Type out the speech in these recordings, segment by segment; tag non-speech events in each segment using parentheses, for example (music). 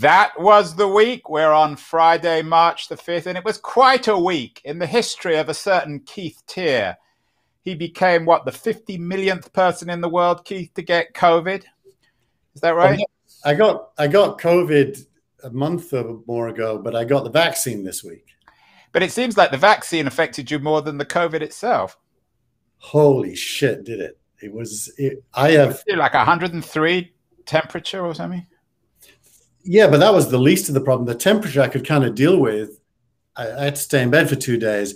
That was the week. We're on Friday, March the 5th, and it was quite a week in the history of a certain Keith Teare. He became, what, the 50 millionth person in the world, Keith, to get COVID? Is that right? I got I got COVID a month or more ago, but I got the vaccine this week. But it seems like the vaccine affected you more than the COVID itself. Holy shit, did it? It was. It, I have like 103 temperature or something. Yeah, but that was the least of the problem. The temperature I could kind of deal with. I, I had to stay in bed for two days,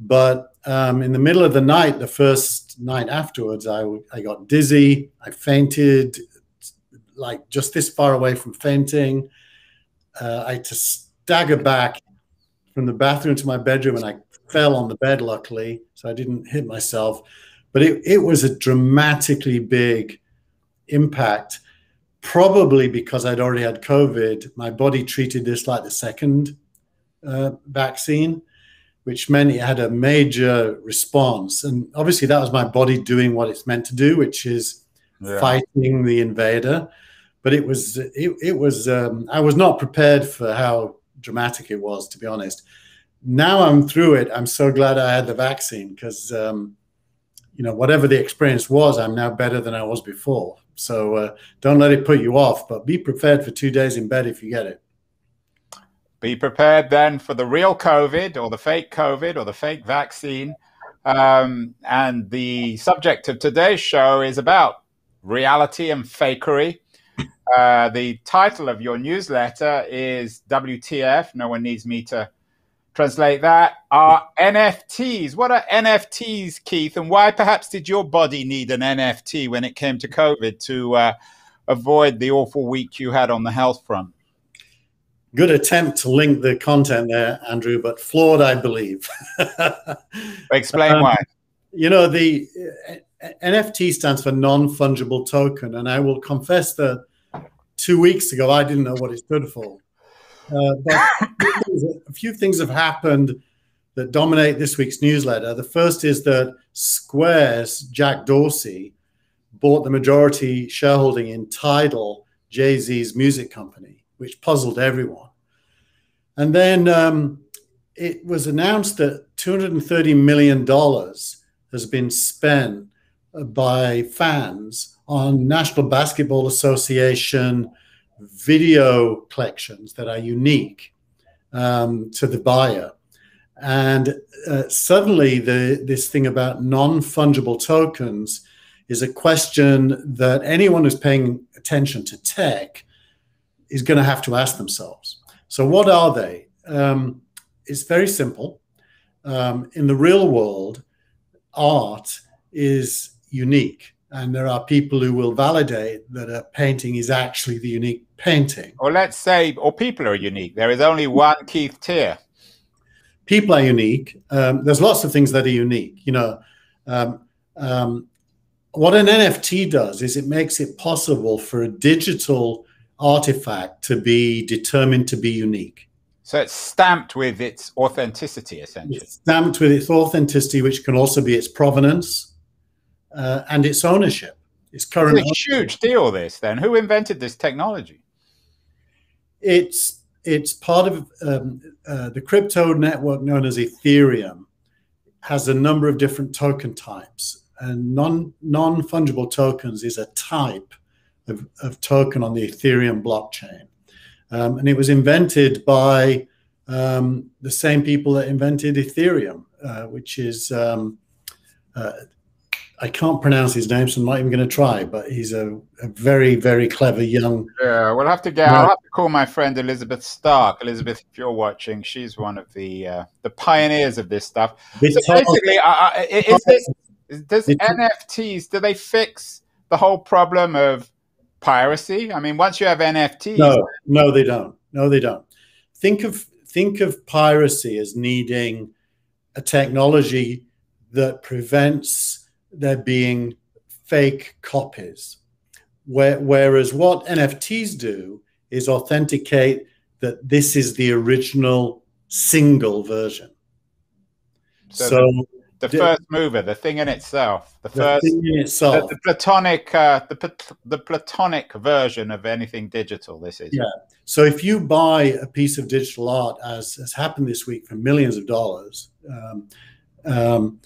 but um, in the middle of the night, the first night afterwards, I I got dizzy. I fainted, like just this far away from fainting. Uh, I had to stagger back from the bathroom to my bedroom, and I fell on the bed, luckily, so I didn't hit myself. But it, it was a dramatically big impact, probably because I'd already had COVID. My body treated this like the second uh, vaccine, which meant it had a major response. And obviously, that was my body doing what it's meant to do, which is yeah. fighting the invader. But it was, it, it was, um, I was not prepared for how dramatic it was, to be honest. Now I'm through it. I'm so glad I had the vaccine because, um, you know, whatever the experience was, I'm now better than I was before. So uh, don't let it put you off, but be prepared for two days in bed if you get it. Be prepared then for the real COVID or the fake COVID or the fake vaccine. Um, and the subject of today's show is about reality and fakery. Uh, the title of your newsletter is WTF. No one needs me to translate that. Are NFTs. What are NFTs, Keith? And why perhaps did your body need an NFT when it came to COVID to uh, avoid the awful week you had on the health front? Good attempt to link the content there, Andrew, but flawed, I believe. (laughs) Explain um, why. You know, the uh, NFT stands for non fungible token. And I will confess that two weeks ago, I didn't know what it stood for. Uh, a few things have happened that dominate this week's newsletter. The first is that Square's Jack Dorsey bought the majority shareholding in Tidal, Jay Z's music company, which puzzled everyone. And then um, it was announced that $230 million has been spent by fans on National Basketball Association video collections that are unique um, to the buyer. And uh, suddenly, the, this thing about non fungible tokens is a question that anyone who's paying attention to tech is going to have to ask themselves. So, what are they? Um, it's very simple. Um, in the real world, art is unique and there are people who will validate that a painting is actually the unique painting. Or let's say, or people are unique. There is only one Keith Teare. People are unique. Um, there's lots of things that are unique. You know, um, um, what an NFT does is it makes it possible for a digital artifact to be determined to be unique. So it's stamped with its authenticity, essentially. It's stamped with its authenticity, which can also be its provenance uh, and its ownership. Its current. It's a huge deal. This then, who invented this technology? It's it's part of um, uh, the crypto network known as Ethereum. Has a number of different token types, and non non fungible tokens is a type of, of token on the Ethereum blockchain, um, and it was invented by um, the same people that invented Ethereum, uh, which is um, uh, I can't pronounce his name, so I'm not even going to try. But he's a, a, very, very clever young. Yeah, we'll have to get. I'll have to call my friend Elizabeth Stark. Elizabeth, if you're watching, she's one of the uh, the pioneers of this stuff. So basically, uh is this does NFTs do they fix the whole problem of piracy? I mean, once you have NFTs, no, no, they don't. No, they don't. Think of think of piracy as needing a technology that prevents there being fake copies. Where, whereas what NFTs do is authenticate that this is the original single version. So, so the first mover, the thing in itself, the, the first thing in itself, the, the platonic, uh, the the platonic version of anything digital. This is yeah. So if you buy a piece of digital art, as has happened this week for millions of dollars, um, um,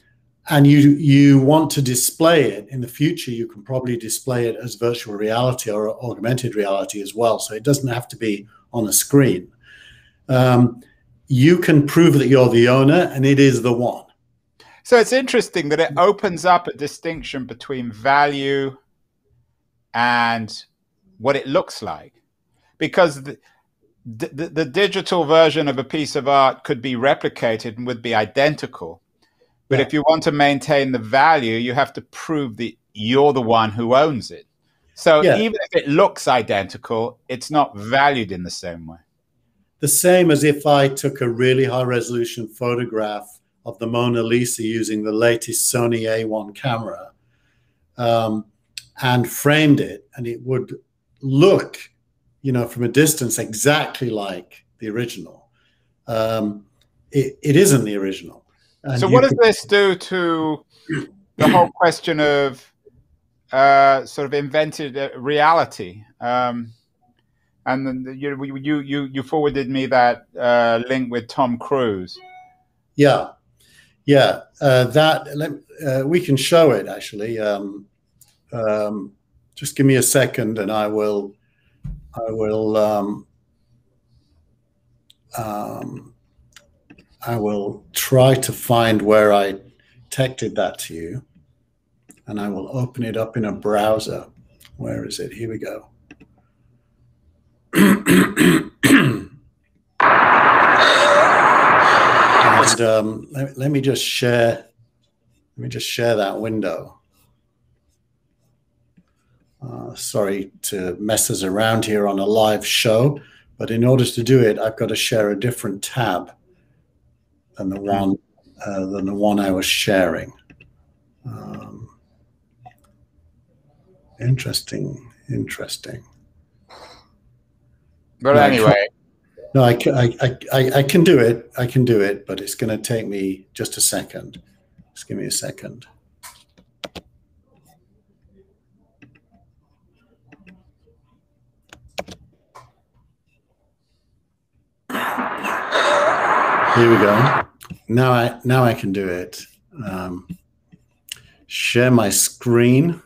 and you you want to display it in the future, you can probably display it as virtual reality or augmented reality as well. So it doesn't have to be on a screen. Um, you can prove that you're the owner, and it is the one. So it's interesting that it opens up a distinction between value and what it looks like. Because the, the, the, digital version of a piece of art could be replicated and would be identical. But yeah. if you want to maintain the value, you have to prove that you're the one who owns it. So yeah. even if it looks identical, it's not valued in the same way. The same as if I took a really high resolution photograph of the Mona Lisa using the latest Sony A1 camera um, and framed it, and it would look, you know, from a distance exactly like the original. Um, it, it isn't the original. And so, what does this do to the whole question of uh, sort of invented uh, reality? Um, and then you, you you you forwarded me that uh, link with Tom Cruise. Yeah, yeah, uh, that uh, we can show it actually. Um, um, just give me a second, and I will. I will. Um, um, I will try to find where I texted that to you, and I will open it up in a browser. Where is it? Here we go. And um, let, let me just share. Let me just share that window. Uh, sorry to mess us around here on a live show, but in order to do it, I've got to share a different tab than the one uh, than the one I was sharing. Um, interesting, interesting. But anyway, no, I, I, I, I can do it. I can do it, but it's going to take me just a second. Just give me a second. Here we go. Now I now I can do it. Um, share my screen.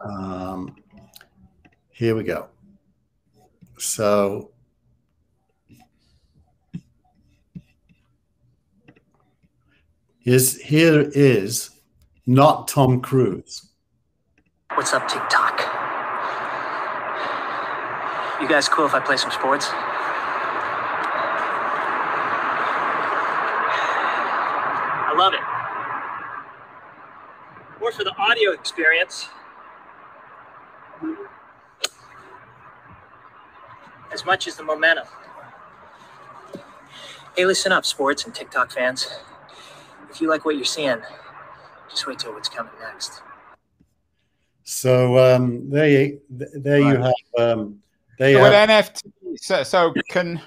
Um, here we go. So is here is not Tom Cruise. What's up, TikTok? You guys cool if I play some sports? I love it. More for the audio experience. as much as the momentum. Hey, listen up, sports and TikTok fans. If you like what you're seeing, just wait till what's coming next. So um, there you there you have. Um, they so have... NFT. So, so can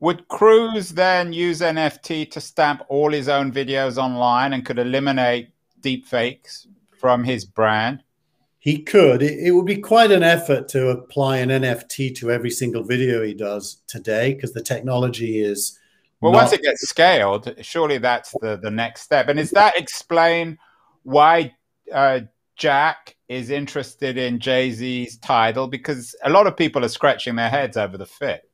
would Cruise then use NFT to stamp all his own videos online and could eliminate deepfakes from his brand? he could. It, it, would be quite an effort to apply an NFT to every single video he does today because the technology is. Well, not... once it gets scaled, surely that's the, the next step. And does that explain why uh, Jack is interested in Jay Z's Tidal? Because a lot of people are scratching their heads over the fit.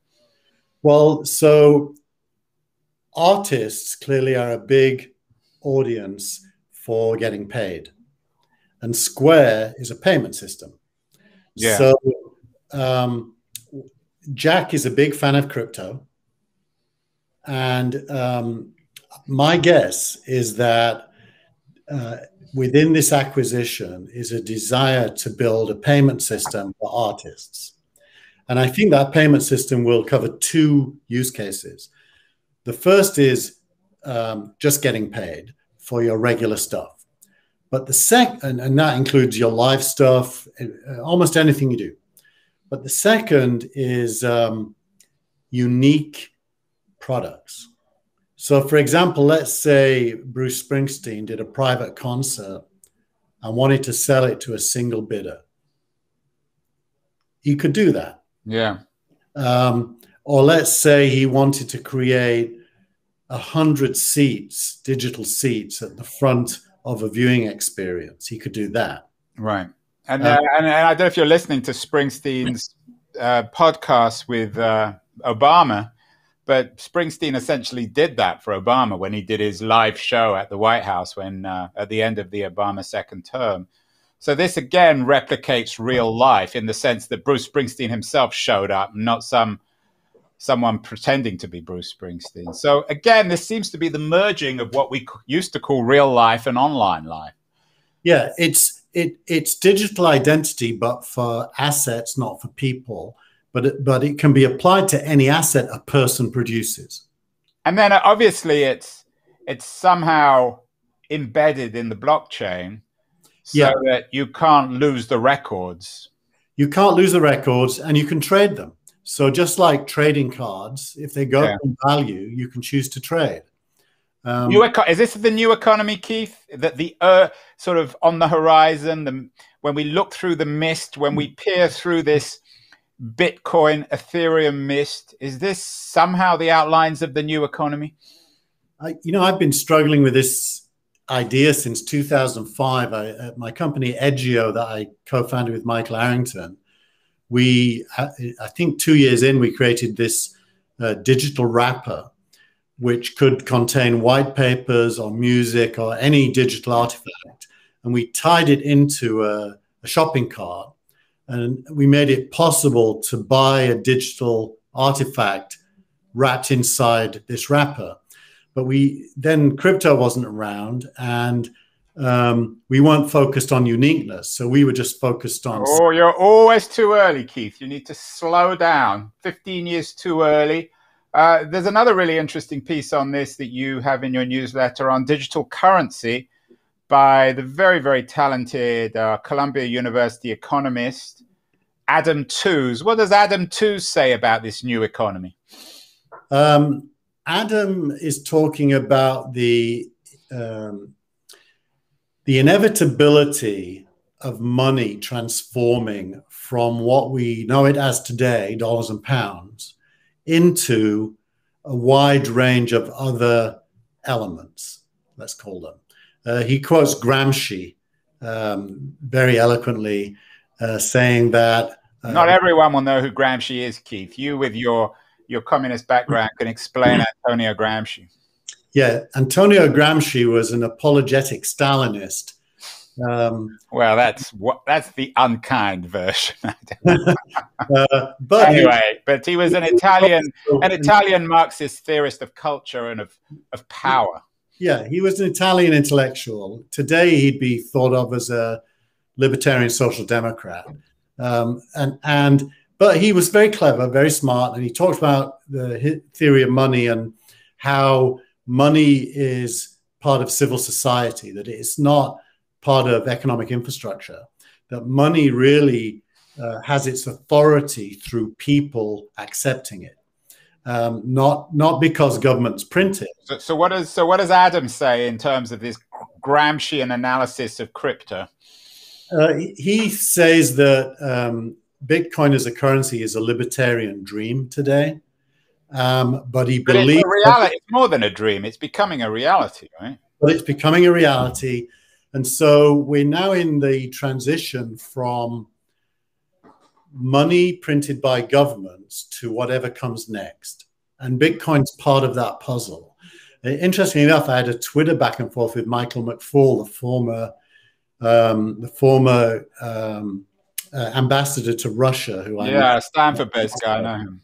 Well, so artists clearly are a big audience for getting paid and Square is a payment system. Yeah. So um, Jack is a big fan of crypto, and um, my guess is that uh, within this acquisition is a desire to build a payment system for artists. And I think that payment system will cover two use cases. The first is um, just getting paid for your regular stuff. But the second, and that includes your live stuff, uh, almost anything you do. But the second is um, unique products. So, for example, let's say Bruce Springsteen did a private concert and wanted to sell it to a single bidder. He could do that. Yeah. Um, or let's say he wanted to create a hundred seats, digital seats at the front of a viewing experience. He could do that. Right. And, uh, and, and, I don't know if you're listening to Springsteen's uh, podcast with uh, Obama, but Springsteen essentially did that for Obama when he did his live show at the White House when uh, at the end of the Obama second term. So this again replicates real life in the sense that Bruce Springsteen himself showed up, not some someone pretending to be Bruce Springsteen. So again, this seems to be the merging of what we used to call real life and online life. Yeah, it's it it's digital identity, but for assets, not for people. But it, but it can be applied to any asset a person produces. And then uh, obviously it's it's somehow embedded in the blockchain so yeah. that you can't lose the records. You can't lose the records and you can trade them. So just like trading cards, if they go yeah. in value, you can choose to trade. Um, new eco- is this the new economy, Keith? That the uh, sort of on the horizon, the, when we look through the mist, when we peer through this Bitcoin, Ethereum mist, is this somehow the outlines of the new economy? I, you know, I've been struggling with this idea since 2005. I, uh, my company Edgeio, that I co-founded with Michael Arrington, we, I think, two years in, we created this uh, digital wrapper which could contain white papers or music or any digital artifact. And we tied it into a, a shopping cart and we made it possible to buy a digital artifact wrapped inside this wrapper. But we then crypto wasn't around and um, we weren't focused on uniqueness. So we were just focused on. Oh, you're always too early, Keith. You need to slow down. 15 years too early. Uh, there's another really interesting piece on this that you have in your newsletter on digital currency by the very, very talented uh, Columbia University economist Adam Tooze. What does Adam Tooze say about this new economy? Um, Adam is talking about the um, the inevitability of money transforming from what we know it as today, dollars and pounds, into a wide range of other elements, let's call them. Uh, he quotes Gramsci um, very eloquently, uh, saying that. Uh, Not everyone will know who Gramsci is, Keith. You, with your, your communist background, can explain (clears throat) Antonio Gramsci. Yeah, Antonio Gramsci was an apologetic Stalinist um, well, that's what that's the unkind version. (laughs) uh, but anyway, but he was an Italian, an Italian Marxist theorist of culture and of of power. Yeah, he was an Italian intellectual. Today, he'd be thought of as a libertarian social democrat, um, and and but he was very clever, very smart, and he talked about the theory of money and how money is part of civil society. That it's not part of economic infrastructure, that money really uh, has its authority through people accepting it. Um, not not because governments print it. So, so, what does so what does Adam say in terms of this Gramscian analysis of crypto? Uh, he says that um, Bitcoin as a currency is a libertarian dream today, um, but he but believes it's, reality, it's more than a dream; it's becoming a reality, right? But it's becoming a reality, and so we're now in the transition from money printed by governments to whatever comes next. And Bitcoin's part of that puzzle. Interestingly enough, I had a Twitter back and forth with Michael McFaul, the former, um, the former um, uh, ambassador to Russia, who I yeah, Stanford-based guy, I know him.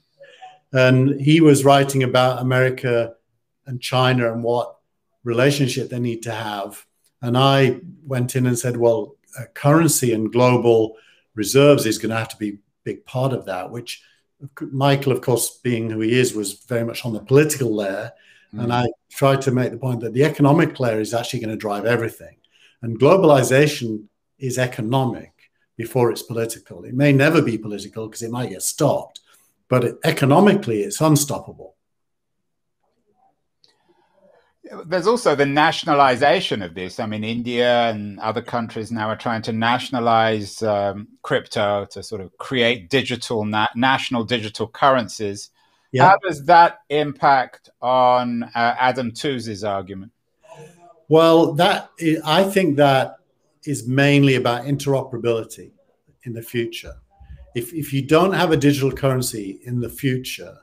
And he was writing about America and China and what relationship they need to have and I went in and said, well, uh, currency and global reserves is going to have to be a big part of that, which Michael, of course, being who he is, was very much on the political layer. Mm. And I tried to make the point that the economic layer is actually going to drive everything. And globalization is economic before it's political. It may never be political because it might get stopped, but economically, it's unstoppable. There's also the nationalization of this. I mean, India and other countries now are trying to nationalize um, crypto to sort of create digital na- national digital currencies. Yeah. How does that impact on uh, Adam Tooze's argument? Well, that I think that is mainly about interoperability in the future. If, if you don't have a digital currency in the future,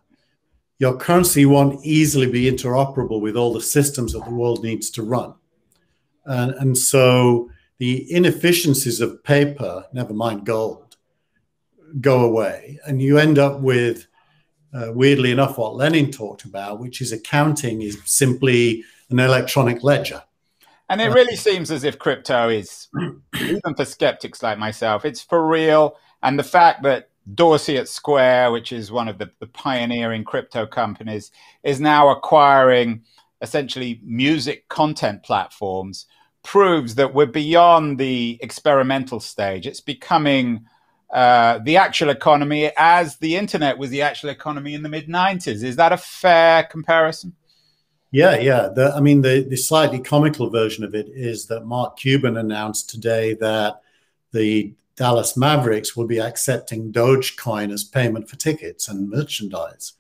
your currency won't easily be interoperable with all the systems that the world needs to run. And, and so the inefficiencies of paper, never mind gold, go away. And you end up with, uh, weirdly enough, what Lenin talked about, which is accounting is simply an electronic ledger. And it really seems as if crypto is, (clears throat) even for skeptics like myself, it's for real. And the fact that Dorsey's Square, which is one of the, the pioneering crypto companies, is now acquiring essentially music content platforms, proves that we're beyond the experimental stage. It's becoming uh, the actual economy as the internet was the actual economy in the mid 90s. Is that a fair comparison? Yeah, yeah. The, I mean, the, the slightly comical version of it is that Mark Cuban announced today that the Dallas Mavericks will be accepting Dogecoin as payment for tickets and merchandise,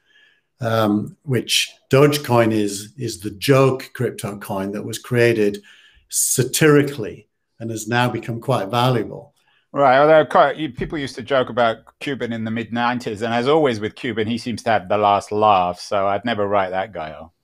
um, which Dogecoin is is the joke crypto coin that was created satirically and has now become quite valuable. Right. Although people used to joke about Cuban in the mid '90s, and as always with Cuban, he seems to have the last laugh. So I'd never write that guy off.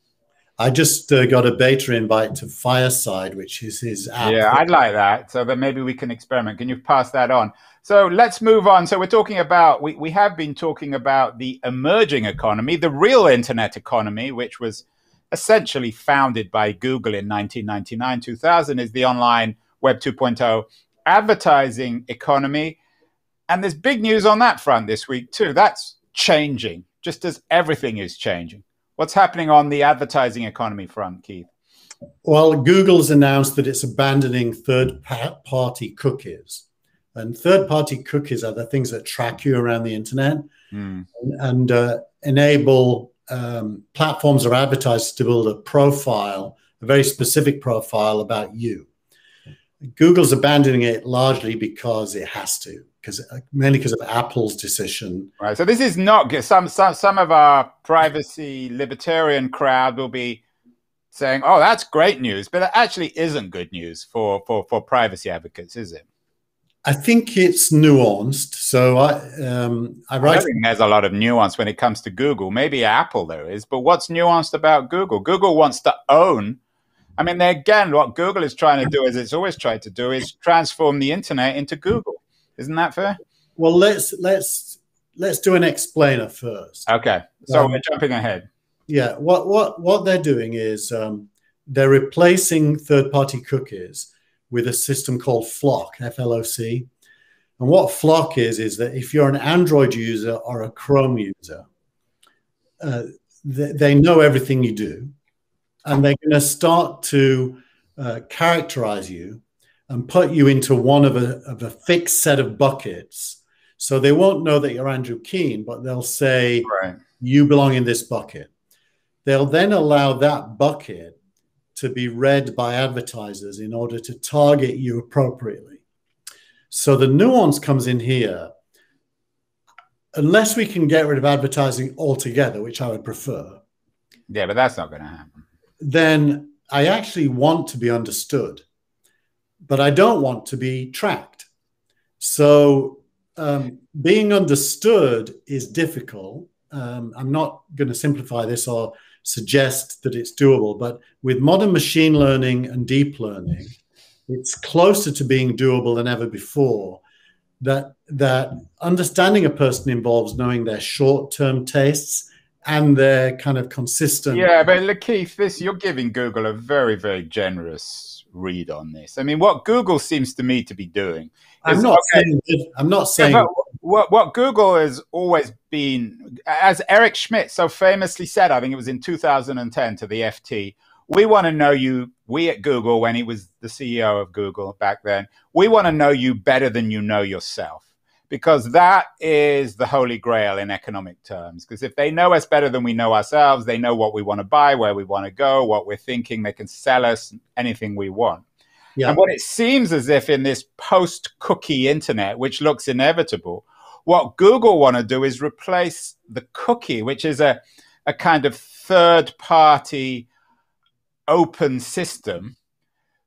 I just uh, got a beta invite to Fireside, which is his app. Yeah, I'd like that. So that maybe we can experiment. Can you pass that on? So let's move on. So we're talking about, we, we have been talking about the emerging economy, the real internet economy, which was essentially founded by Google in 1999 2000, is the online Web 2.0 advertising economy. And there's big news on that front this week, too. That's changing, just as everything is changing. What's happening on the advertising economy front, Keith? Well, Google's announced that it's abandoning third party cookies. And third party cookies are the things that track you around the internet mm. and, and uh, enable um, platforms or advertisers to build a profile, a very specific profile about you. Google's abandoning it largely because it has to because uh, mainly because of Apple's decision. Right. So this is not good. Some some some of our privacy libertarian crowd will be saying, "Oh, that's great news," but it actually isn't good news for for for privacy advocates, is it? I think it's nuanced. So I um, I write. I think there's a lot of nuance when it comes to Google. Maybe Apple there is, but what's nuanced about Google? Google wants to own. I mean, again, what Google is trying to do, as it's always tried to do, is transform the internet into Google. Isn't that fair? Well, let's let's let's do an explainer first. Okay, so um, we're jumping ahead. Yeah, what what what they're doing is um, they're replacing third-party cookies with a system called FLoC, F-L-O-C. And what FLoC is is that if you're an Android user or a Chrome user, uh, they, they know everything you do, and they're going to start to uh, characterize you and put you into one of a, of a fixed set of buckets. So they won't know that you're Andrew Keen, but they'll say, right. you belong in this bucket. They'll then allow that bucket to be read by advertisers in order to target you appropriately. So the nuance comes in here. Unless we can get rid of advertising altogether, which I would prefer. Yeah, but that's not going to happen. Then I actually want to be understood but I don't want to be tracked. So um, being understood is difficult. Um, I'm not going to simplify this or suggest that it's doable, but with modern machine learning and deep learning, it's closer to being doable than ever before. That that understanding a person involves knowing their short-term tastes and they're kind of consistent. Yeah, but look, Keith, this you're giving Google a very, very generous read on this. I mean, what Google seems to me to be doing. I'm not okay, saying. I'm not saying. Yeah, what, what Google has always been, as Eric Schmidt so famously said, I think it was in 2010 to the FT. We want to know you. We at Google, when he was the CEO of Google back then, we want to know you better than you know yourself because that is the holy grail in economic terms. Because if they know us better than we know ourselves, they know what we want to buy, where we want to go, what we're thinking, they can sell us anything we want. Yeah. And what it seems as if in this post cookie internet, which looks inevitable, what Google want to do is replace the cookie, which is a, a kind of third party open system,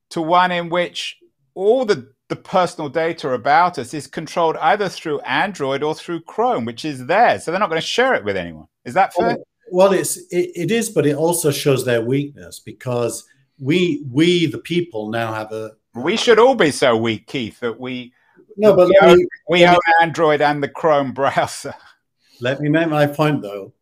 to one in which all the, the personal data about us is controlled either through Android or through Chrome, which is theirs. So they're not going to share it with anyone. Is that fair? Well, it's it, it is, but it also shows their weakness because we we the people now have a we should all be so weak, Keith, that we no, but we, own, me, we own Android and the Chrome browser. (laughs) Let me make my point though.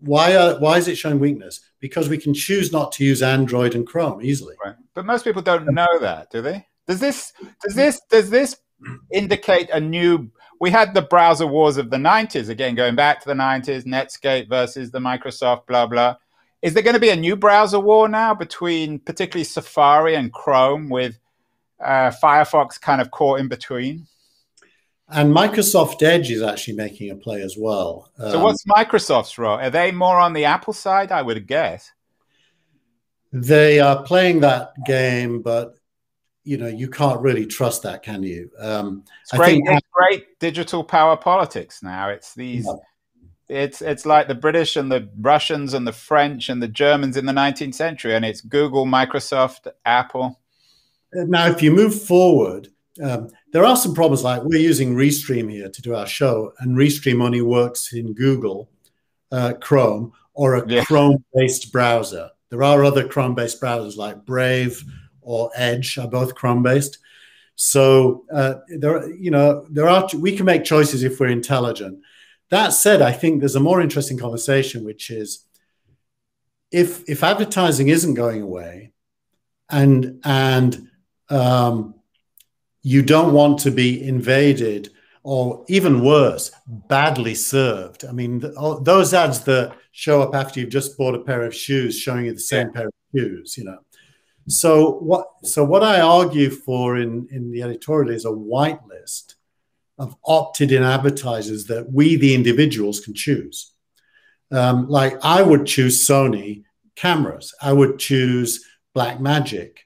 Why are, why is it showing weakness? Because we can choose not to use Android and Chrome easily. Right. But most people don't know that, do they? Does this does this does this indicate a new we had the browser wars of the 90s again going back to the 90s netscape versus the microsoft blah blah is there going to be a new browser war now between particularly Safari and Chrome with uh, Firefox kind of caught in between? And Microsoft Edge is actually making a play as well. Um, so, what's Microsoft's role? Are they more on the Apple side? I would guess. They are playing that game, but you know you can't really trust that, can you? Um, it's great, it's great digital power politics now. It's these. Yeah it's it's like the British and the Russians and the French and the Germans in the 19th century, and it's Google, Microsoft, Apple. Now, if you move forward, um, there are some problems. Like we're using Restream here to do our show, and Restream only works in Google, uh, Chrome, or a yeah. Chrome-based browser. There are other Chrome-based browsers like Brave or Edge are both Chrome-based. So uh, there, you know, there are we can make choices if we're intelligent. That said, I think there's a more interesting conversation, which is if if advertising isn't going away, and and um, you don't want to be invaded or even worse, badly served. I mean, the, those ads that show up after you've just bought a pair of shoes, showing you the same yeah. pair of shoes, you know. So what? So what I argue for in in the editorial is a whitelist of opted in advertisers that we, the individuals, can choose. Um, like I would choose Sony cameras, I would choose Blackmagic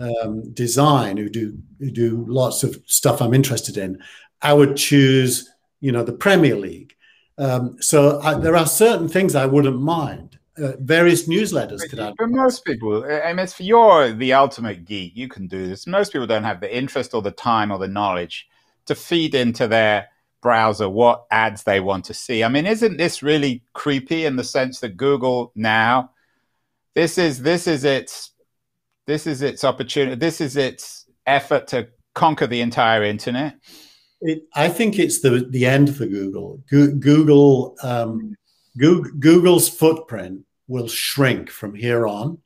um, Design, who do who do lots of stuff I'm interested in. I would choose, you know, the Premier League. Um, so I, there are certain things I wouldn't mind. Uh, various newsletters could add. For most people, I mean, if you're the ultimate geek, you can do this. Most people don't have the interest or the time or the knowledge to feed into their browser what ads they want to see. I mean, isn't this really creepy in the sense that Google now this is this is its this is its opportunity. This is its effort to conquer the entire internet. It, I think it's the the end for Google. Go, Google um, Google Google's footprint will shrink from here on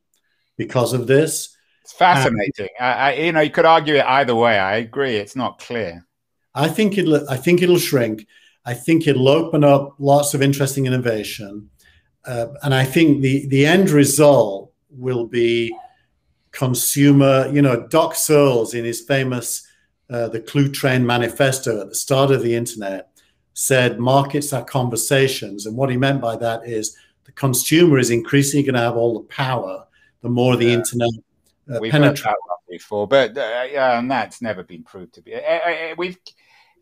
because of this. It's fascinating. I, I, you know, you could argue it either way. I agree. It's not clear. I think it'll I think it'll shrink. I think it'll open up lots of interesting innovation, uh, and I think the the end result will be consumer. You know, Doc Searls in his famous uh, the Cluetrain Manifesto at the start of the internet said markets are conversations, and what he meant by that is the consumer is increasingly going to have all the power the more the yeah. internet uh, penetrates before, but uh, yeah, and that's never been proved to be. Uh, we've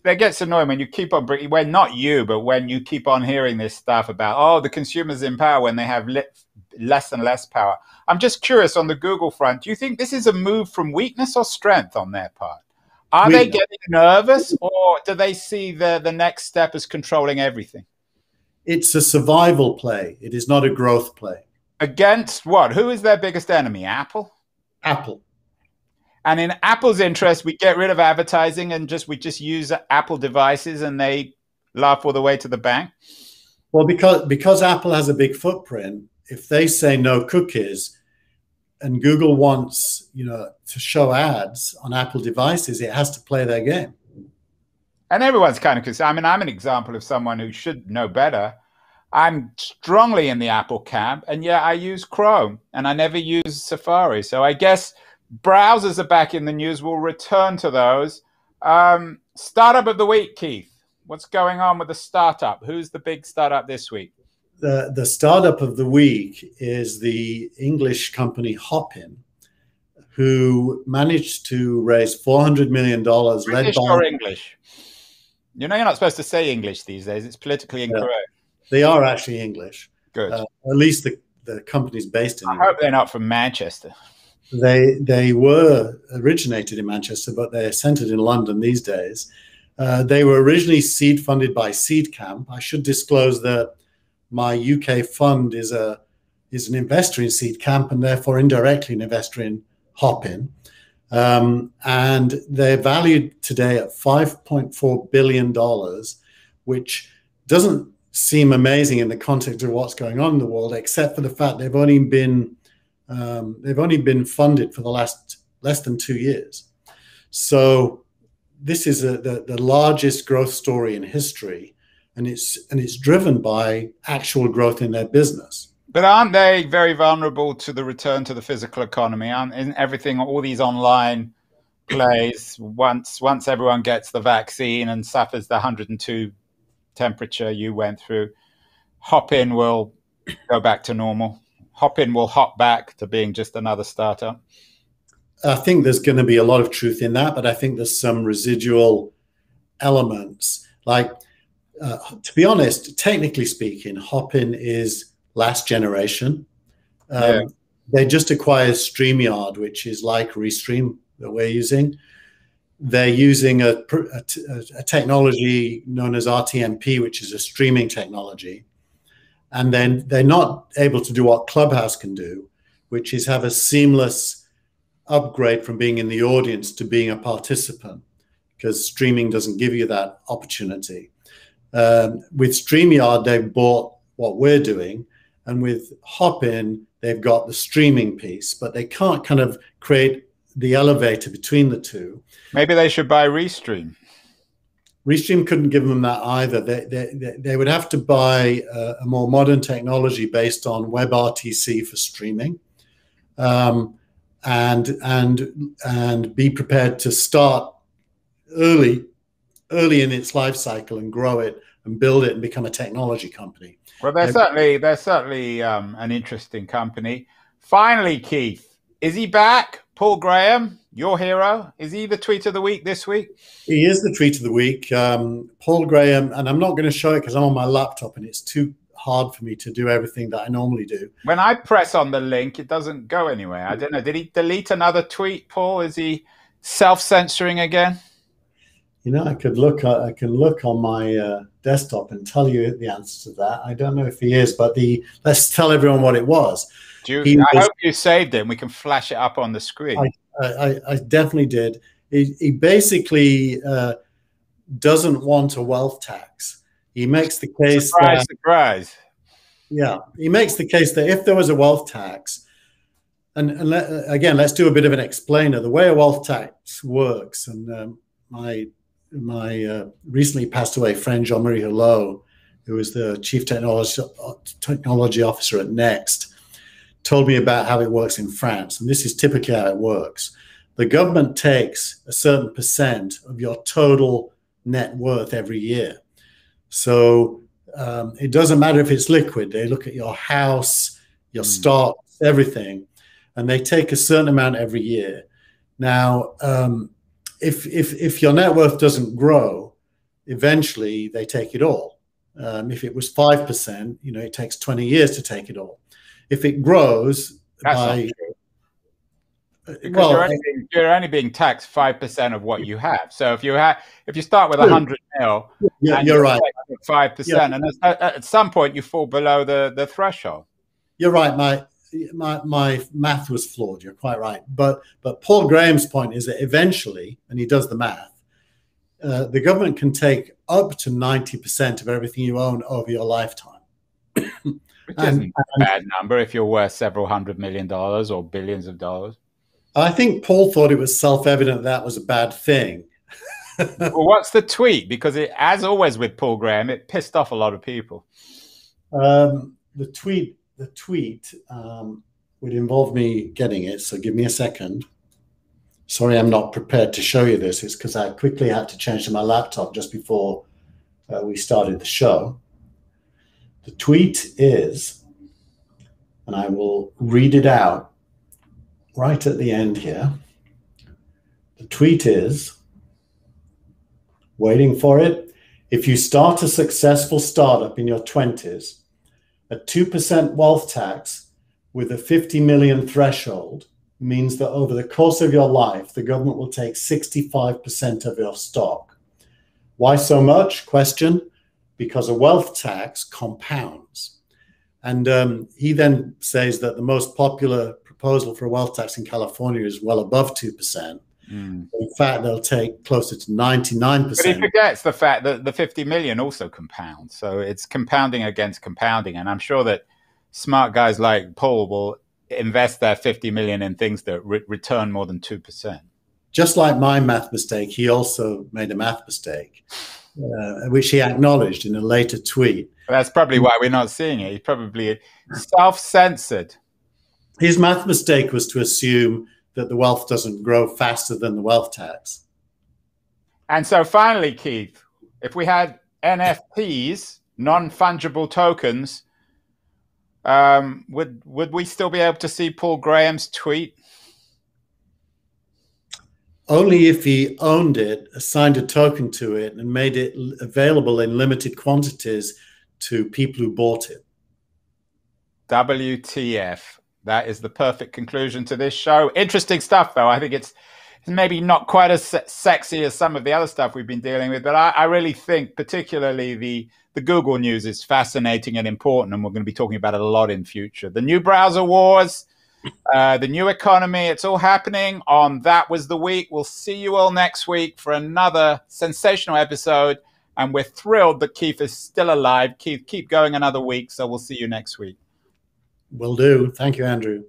that gets annoying when you keep on bringing, when not you, but when you keep on hearing this stuff about, oh, the consumers in power when they have less and less power. I'm just curious on the Google front, do you think this is a move from weakness or strength on their part? Are we, they getting nervous or do they see the, the next step as controlling everything? It's a survival play. It is not a growth play. Against what? Who is their biggest enemy? Apple? Apple. And in Apple's interest, we get rid of advertising and just we just use Apple devices and they laugh all the way to the bank. Well, because because Apple has a big footprint, if they say no cookies, and Google wants you know to show ads on Apple devices, it has to play their game. And everyone's kind of concerned. I mean, I'm an example of someone who should know better. I'm strongly in the Apple camp, and yet I use Chrome and I never use Safari. So I guess browsers are back in the news. We'll return to those. Um, Startup of the week, Keith. What's going on with the startup? Who's the big startup this week? The, the startup of the week is the English company Hopin, who managed to raise $400 million. British led by, English? You know, you're not supposed to say English these days. It's politically incorrect. Yeah, they are actually English. Good. Uh, at least the, the company's based in. I hope they're not from Manchester. They they were originated in Manchester, but they're centered in London these days. Uh, they were originally seed funded by Seedcamp. I should disclose that my UK fund is a is an investor in Seedcamp and therefore indirectly an investor in Hopin. Um, and they're valued today at $5.4 billion, which doesn't seem amazing in the context of what's going on in the world, except for the fact they've only been um, they've only been funded for the last less than two years. So this is a, the, the largest growth story in history, and it's and it's driven by actual growth in their business. But aren't they very vulnerable to the return to the physical economy? Aren't isn't everything all these online plays once once everyone gets the vaccine and suffers the 102 temperature you went through, Hopin will go back to normal. Hopin will hop back to being just another startup. I think there's going to be a lot of truth in that, but I think there's some residual elements. Like, uh, to be honest, technically speaking, Hopin is last generation. Um, yeah. They just acquired StreamYard, which is like Restream that we're using. They're using a, a, a technology known as RTMP, which is a streaming technology. And then they're not able to do what Clubhouse can do, which is have a seamless upgrade from being in the audience to being a participant, because streaming doesn't give you that opportunity. Um, with StreamYard, they bought what we're doing, and with Hopin, they've got the streaming piece, but they can't kind of create the elevator between the two. Maybe they should buy Restream. Restream couldn't give them that either. They, they, they would have to buy a, a more modern technology based on WebRTC for streaming, um, and and and be prepared to start early, early in its life cycle and grow it and build it and become a technology company. Well, they're certainly they're certainly um, an interesting company. Finally, Keith, is he back? Paul Graham, your hero, is he the tweet of the week this week? He is the tweet of the week. Um, Paul Graham, and I'm not going to show it because I'm on my laptop and it's too hard for me to do everything that I normally do. When I press on the link, it doesn't go anywhere. I don't know. Did he delete another tweet, Paul? Is he self censoring again? You know, I could look. Uh, I can look on my uh, desktop and tell you the answer to that. I don't know if he is, but the let's tell everyone what it was. Do you, I was, hope you saved it. We can flash it up on the screen. I, I, I definitely did. He, he basically uh, doesn't want a wealth tax. He makes the case surprise, that, surprise. Yeah, he makes the case that if there was a wealth tax, and, and let, again, let's do a bit of an explainer. The way a wealth tax works, and um, my my uh, recently passed away friend Jean Marie Hullot, who was the chief technology technology officer at Next, told me about how it works in France, and this is typically how it works. The government takes a certain percent of your total net worth every year. So um, it doesn't matter if it's liquid. They look at your house, your mm. stocks, everything, and they take a certain amount every year. Now, um, if if if your net worth doesn't grow, eventually they take it all. Um, if it was five percent, you know, it takes twenty years to take it all. If it grows That's by because well, you're, only being, you're only being taxed five percent of what you have. So if you have, if you start with a hundred mil, yeah, you're right, five percent, and at, at, some point you fall below the the threshold. You're right, mate my, my math was flawed. You're quite right. But but Paul Graham's point is that eventually, and he does the math, uh, the government can take up to ninety percent of everything you own over your lifetime. Which and, isn't a bad number if you're worth several hundred million dollars or billions of dollars. I think Paul thought it was self-evident that was a bad thing. (laughs) well, what's the tweet? Because it, as always with Paul Graham, it pissed off a lot of people. Um, the tweet the tweet um, would involve me getting it. So give me a second. Sorry, I'm not prepared to show you this. It's because I quickly had to change to my laptop just before uh, we started the show. The tweet is, and I will read it out right at the end here. The tweet is, waiting for it. If you start a successful startup in your 20s, a 2% wealth tax with a 50 million threshold means that over the course of your life, the government will take 65% of your stock. Why so much? Question because a wealth tax compounds. And um, he then says that the most popular proposal for a wealth tax in California is well above 2%. Mm. In fact, they'll take closer to 99%. But he forgets the fact that the 50 million also compounds. So it's compounding against compounding. And I'm sure that smart guys like Paul will invest their 50 million in things that re- return more than 2%. Just like my math mistake, he also made a math mistake, uh, which he acknowledged in a later tweet. That's probably why we're not seeing it. He's probably self censored. His math mistake was to assume that the wealth doesn't grow faster than the wealth tax. And so finally, Keith, if we had NFTs, non fungible tokens, um, would would we still be able to see Paul Graham's tweet? Only if he owned it, assigned a token to it, and made it available in limited quantities to people who bought it. WTF. That is the perfect conclusion to this show. Interesting stuff, though. I think it's maybe not quite as sexy as some of the other stuff we've been dealing with, but I, I really think, particularly the the Google news is fascinating and important, and we're going to be talking about it a lot in future. The new browser wars, uh, the new economy, it's all happening on That Was the Week. We'll see you all next week for another sensational episode. And we're thrilled that Keith is still alive. Keith, keep going another week. So we'll see you next week. Will do. Thank you, Andrew.